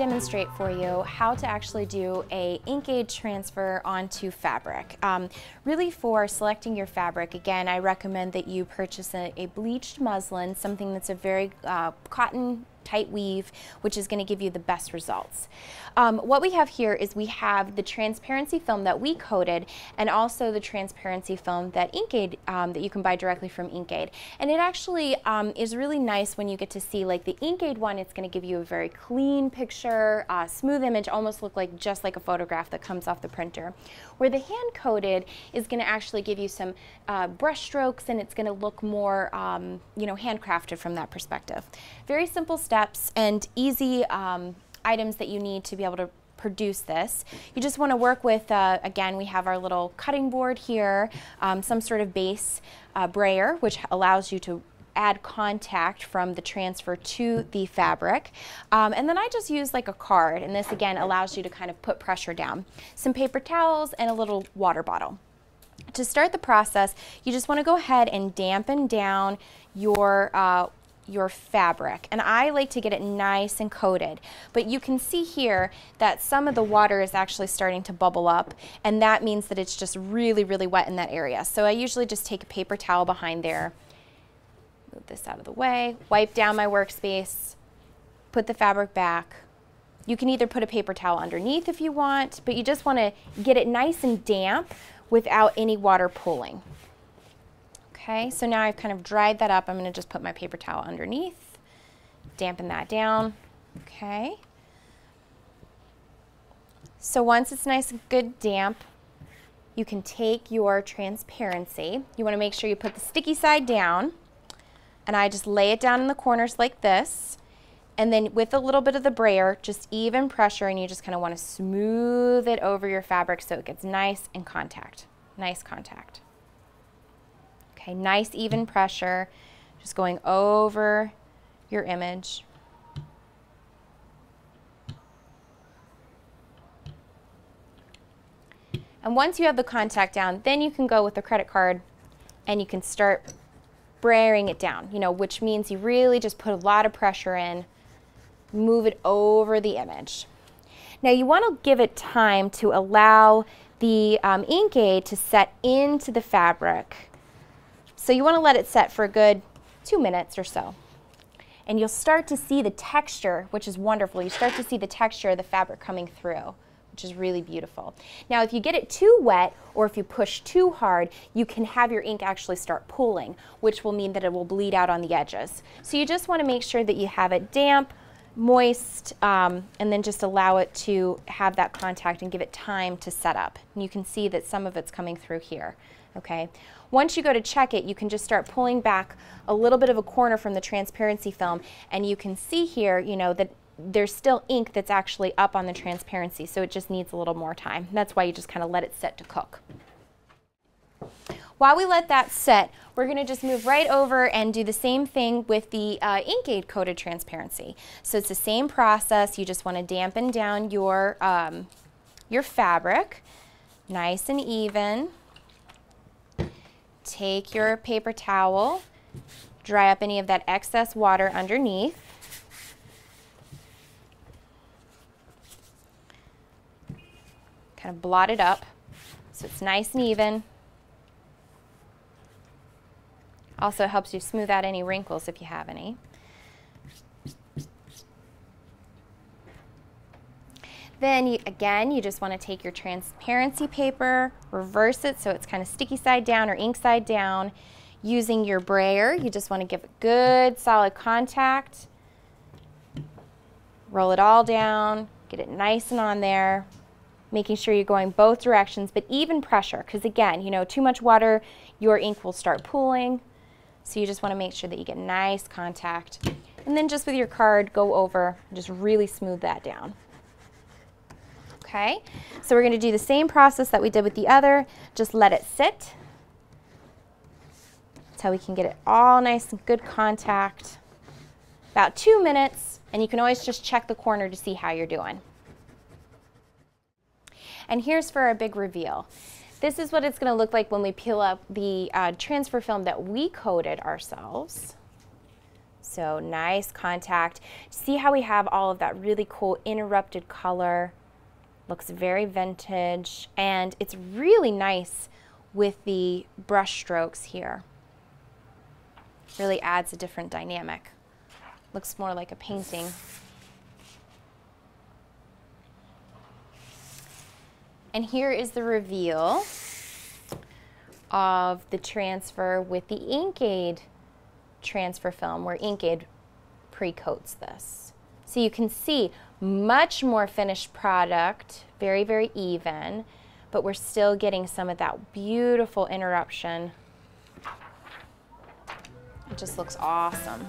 demonstrate for you how to actually do a inkAID transfer onto fabric. Um, really for selecting your fabric, again, I recommend that you purchase a, a bleached muslin, something that's a very uh, cotton tight weave, which is going to give you the best results. Um, what we have here is we have the transparency film that we coated and also the transparency film that inkAID um, that you can buy directly from inkAID. And it actually um, is really nice when you get to see like the inkAID one, it's going to give you a very clean picture, uh, smooth image, almost look like just like a photograph that comes off the printer. Where the hand coated is going to actually give you some uh, brush strokes and it's going to look more, um, you know, handcrafted from that perspective. Very simple steps and easy um, items that you need to be able to produce this. You just want to work with, uh, again, we have our little cutting board here, um, some sort of base uh, brayer, which allows you to add contact from the transfer to the fabric. Um, and then I just use like a card, and this again allows you to kind of put pressure down. Some paper towels and a little water bottle. To start the process, you just want to go ahead and dampen down your uh, your fabric. And I like to get it nice and coated. But you can see here that some of the water is actually starting to bubble up and that means that it's just really, really wet in that area. So I usually just take a paper towel behind there, move this out of the way, wipe down my workspace, put the fabric back. You can either put a paper towel underneath if you want, but you just want to get it nice and damp without any water pooling. Okay, so now I've kind of dried that up. I'm going to just put my paper towel underneath, dampen that down. Okay. So once it's nice and good damp, you can take your transparency. You want to make sure you put the sticky side down, and I just lay it down in the corners like this. And then with a little bit of the brayer, just even pressure, and you just kind of want to smooth it over your fabric so it gets nice and contact. Nice contact. Okay, nice even pressure, just going over your image. And once you have the contact down, then you can go with the credit card and you can start brayering it down, you know, which means you really just put a lot of pressure in, move it over the image. Now you want to give it time to allow the um, inkAID to set into the fabric. So you want to let it set for a good two minutes or so. And you'll start to see the texture, which is wonderful. You start to see the texture of the fabric coming through, which is really beautiful. Now, if you get it too wet or if you push too hard, you can have your ink actually start pooling, which will mean that it will bleed out on the edges. So you just want to make sure that you have it damp, moist, um, and then just allow it to have that contact and give it time to set up. And you can see that some of it's coming through here okay? Once you go to check it, you can just start pulling back a little bit of a corner from the transparency film and you can see here, you know, that there's still ink that's actually up on the transparency, so it just needs a little more time. That's why you just kind of let it set to cook. While we let that set, we're going to just move right over and do the same thing with the uh, inkAID coated transparency. So it's the same process. You just want to dampen down your, um, your fabric, nice and even take your paper towel, dry up any of that excess water underneath. Kind of blot it up so it's nice and even. Also helps you smooth out any wrinkles if you have any. Then you, again, you just want to take your transparency paper, reverse it so it's kind of sticky side down or ink side down. Using your brayer, you just want to give it good solid contact. Roll it all down, get it nice and on there, making sure you're going both directions, but even pressure, because again, you know, too much water, your ink will start pooling. So you just want to make sure that you get nice contact. And then just with your card, go over and just really smooth that down okay? So we're going to do the same process that we did with the other, just let it sit. That's how we can get it all nice and good contact. About two minutes, and you can always just check the corner to see how you're doing. And here's for a big reveal. This is what it's going to look like when we peel up the uh, transfer film that we coated ourselves. So nice contact. See how we have all of that really cool interrupted color. Looks very vintage and it's really nice with the brush strokes here. Really adds a different dynamic. Looks more like a painting. And here is the reveal of the transfer with the inkAID transfer film where inkAID pre-coats this. So you can see much more finished product, very, very even, but we're still getting some of that beautiful interruption. It just looks awesome.